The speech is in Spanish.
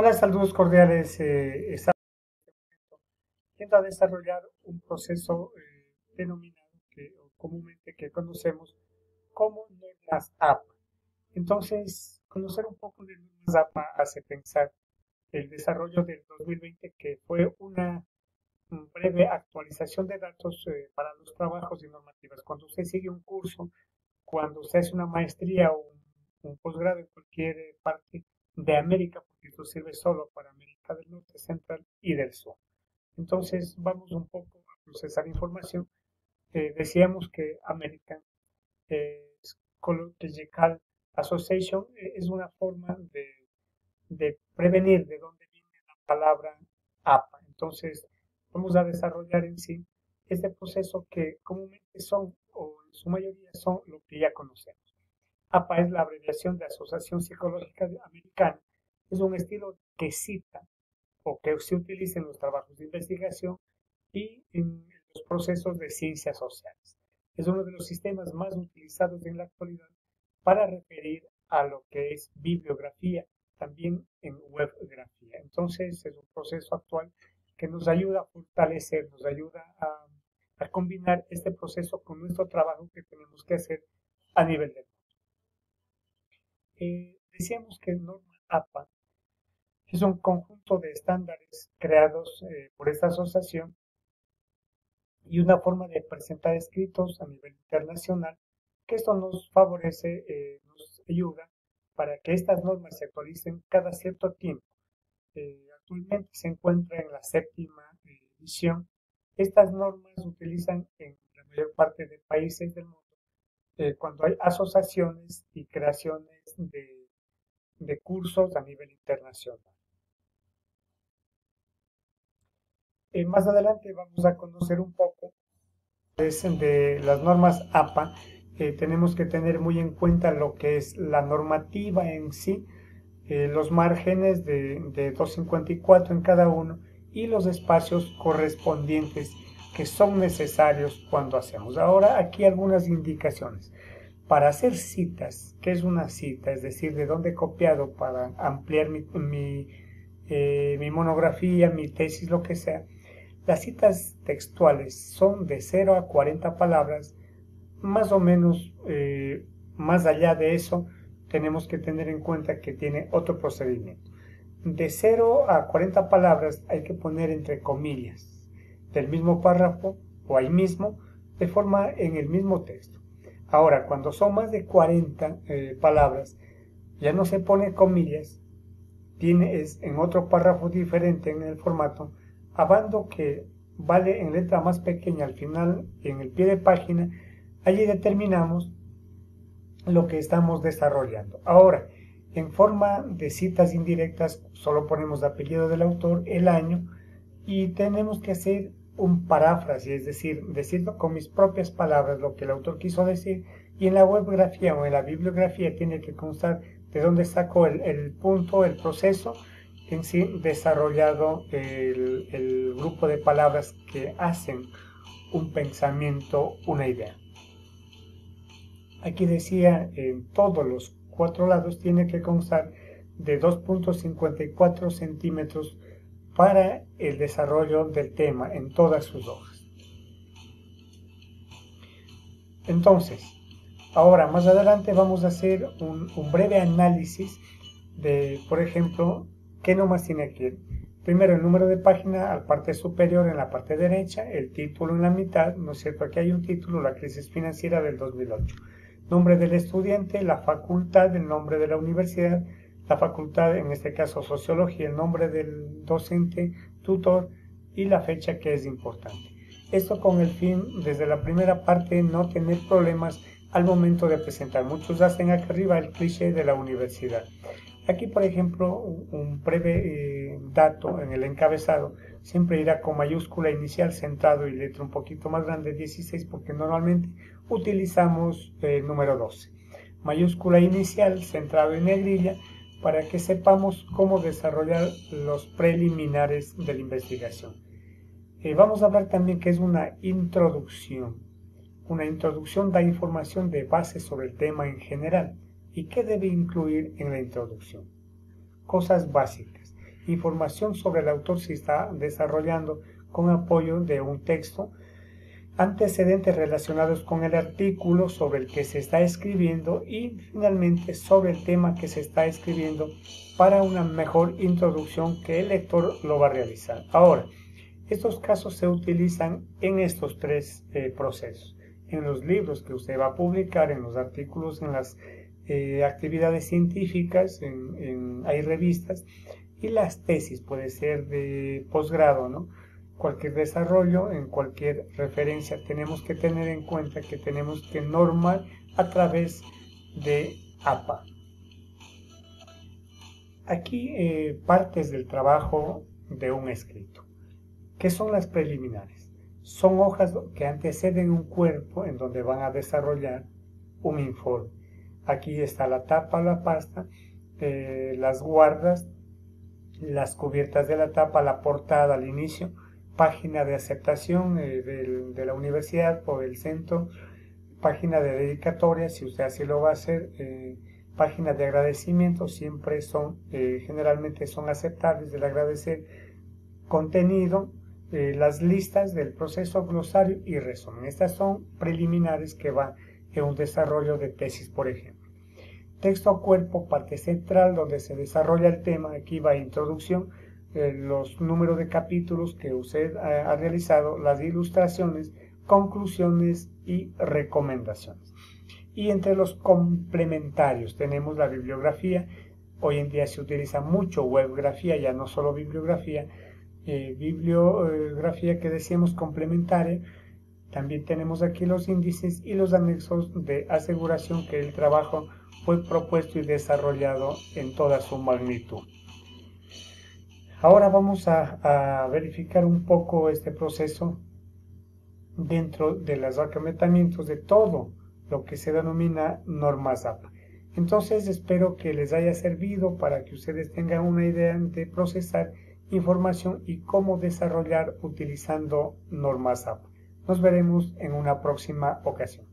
Hola, saludos cordiales. Eh, estamos a desarrollar un proceso eh, denominado que, comúnmente que conocemos como normas APA. Entonces, conocer un poco de normas APA hace pensar el desarrollo del 2020 que fue una breve actualización de datos eh, para los trabajos y normativas. Cuando usted sigue un curso, cuando usted hace una maestría o un, un posgrado en cualquier parte de América, porque esto sirve solo para América del Norte, Central y del Sur. Entonces, vamos un poco a procesar información. Eh, decíamos que American eh, Ecological Association eh, es una forma de, de prevenir de dónde viene la palabra APA. Entonces, vamos a desarrollar en sí este proceso que comúnmente son, o en su mayoría son lo que ya conocemos. APA es la abreviación de Asociación Psicológica Americana. Es un estilo que cita o que se utiliza en los trabajos de investigación y en los procesos de ciencias sociales. Es uno de los sistemas más utilizados en la actualidad para referir a lo que es bibliografía, también en webgrafía. Entonces es un proceso actual que nos ayuda a fortalecer, nos ayuda a, combinar este proceso con nuestro trabajo que tenemos que hacer a nivel de eh, decíamos que norma APA es un conjunto de estándares creados eh, por esta asociación y una forma de presentar escritos a nivel internacional, que esto nos favorece, eh, nos ayuda para que estas normas se actualicen cada cierto tiempo. actualmente se encuentra en la séptima edición. Estas normas se utilizan en la mayor parte de países del mundo eh, cuando hay asociaciones y creaciones de, cursos a nivel internacional. Eh, más adelante vamos a conocer un poco de las normas APA. Eh, tenemos que tener muy en cuenta lo que es la normativa en sí, los márgenes de, de 254 en cada uno y los espacios correspondientes que son necesarios cuando hacemos. Ahora aquí algunas indicaciones. Para hacer citas, ¿qué es una cita? Es decir, de dónde he copiado para ampliar mi, mi, eh, monografía, mi tesis, lo que sea. Las citas textuales son de 0 a 40 palabras, más o menos eh, más allá de eso, tenemos que tener en cuenta que tiene otro procedimiento. De 0 a 40 palabras hay que poner entre comillas del mismo párrafo o ahí mismo de forma en el mismo texto. Ahora, cuando son más de 40 eh, palabras, ya no se pone comillas, tiene es en otro párrafo diferente en el formato, hablando que vale en letra más pequeña al final, en el pie de página, allí determinamos lo que estamos desarrollando. Ahora, en forma de citas indirectas, solo ponemos el apellido del autor, el año, y tenemos que hacer un paráfrasis, es decir, decirlo con mis propias palabras lo que el autor quiso decir, y en la webgrafía o en la bibliografía tiene que constar de dónde sacó el, punto, el proceso en sí desarrollado el, el grupo de palabras que hacen un pensamiento, una idea. Aquí decía, en todos los cuatro lados tiene que constar de 2.54 centímetros para el desarrollo del tema en todas sus hojas. Entonces, ahora más adelante vamos a hacer un, breve análisis de, por ejemplo, qué nomás tiene aquí. Primero el número de página a la parte superior en la parte derecha, el título en la mitad, ¿no es cierto? Aquí hay un título, la crisis financiera del 2008. Nombre del estudiante, la facultad, el nombre de la universidad, la facultad, en este caso sociología, el nombre del docente, tutor y la fecha que es importante. Esto con el fin, desde la primera parte, no tener problemas al momento de presentar. Muchos hacen acá arriba el cliché de la universidad. Aquí, por ejemplo, un breve eh, dato en el encabezado siempre irá con mayúscula inicial centrado y letra un poquito más grande, 16, porque normalmente utilizamos el número 12. Mayúscula inicial centrado en negrilla para que sepamos cómo desarrollar los preliminares de la investigación. Eh, vamos a hablar también que es una introducción. Una introducción da información de base sobre el tema en general. ¿Y qué debe incluir en la introducción? Cosas básicas. información sobre el autor si está desarrollando con apoyo de un texto, antecedentes relacionados con el artículo sobre el que se está escribiendo y finalmente sobre el tema que se está escribiendo para una mejor introducción que el lector lo va a realizar. Ahora, estos casos se utilizan en estos tres eh, procesos, en los libros que usted va a publicar, en los artículos, en las eh, actividades científicas, en, hay revistas, y las tesis, puede ser de posgrado, ¿no? Cualquier desarrollo, en cualquier referencia, tenemos que tener en cuenta que tenemos que normar a través de APA. Aquí eh, partes del trabajo de un escrito. ¿Qué son las preliminares? Son hojas que anteceden un cuerpo en donde van a desarrollar un informe. Aquí está la tapa, la pasta, eh, las guardas, las cubiertas de la tapa, la portada al inicio, página de aceptación eh, de la universidad o del centro, página de dedicatoria, si usted así lo va a hacer, eh, página de agradecimiento, siempre son, generalmente son aceptables del agradecer, contenido, las listas del proceso glosario y resumen. Estas son preliminares que van en un desarrollo de tesis, por ejemplo. Texto cuerpo, parte central, donde se desarrolla el tema. Aquí va introducción, eh, los números de capítulos que usted ha, realizado, las ilustraciones, conclusiones y recomendaciones. Y entre los complementarios tenemos la bibliografía. Hoy en día se utiliza mucho webgrafía, ya no solo bibliografía. Eh, bibliografía que decíamos complementaria. También tenemos aquí los índices y los anexos de aseguración que el trabajo fue propuesto y desarrollado en toda su magnitud. Ahora vamos a, verificar un poco este proceso dentro de los acometiamientos de todo lo que se denomina normas APA. Entonces espero que les haya servido para que ustedes tengan una idea de procesar información y cómo desarrollar utilizando normas APA. Nos veremos en una próxima ocasión.